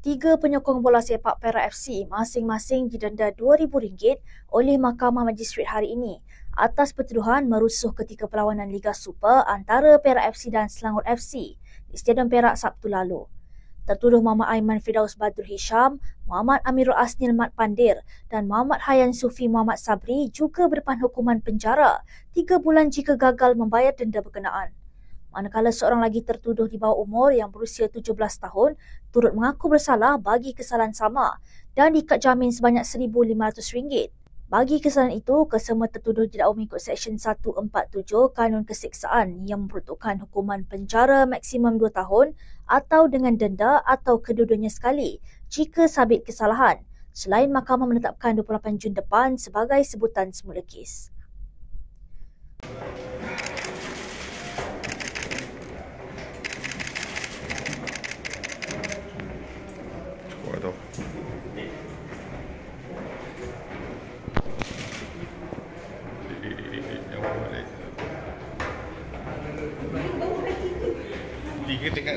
Tiga penyokong bola sepak Perak FC masing-masing didenda RM2,000 oleh Mahkamah Magistrate hari ini atas pertuduhan merusuh ketika perlawanan Liga Super antara Perak FC dan Selangor FC di Stadium Perak Sabtu lalu. Tertuduh Muhammad Aiman Fidaus Badrul Hisham, Muhammad Amirul Asnil Mat Pandir dan Muhammad Hayan Sufi Muhammad Sabri juga berdepan hukuman penjara tiga bulan jika gagal membayar denda berkenaan manakala seorang lagi tertuduh di bawah umur yang berusia 17 tahun turut mengaku bersalah bagi kesalahan sama dan diikat jamin sebanyak RM1,500. Bagi kesalahan itu, kesemua tertuduh didakwa mengikut Seksyen 147 Kanun Keseksaan yang memperuntukkan hukuman penjara maksimum 2 tahun atau dengan denda atau kedua-duanya sekali jika sabit kesalahan selain mahkamah menetapkan 28 Jun depan sebagai sebutan semula kes. Waduh. Tiga tingkat.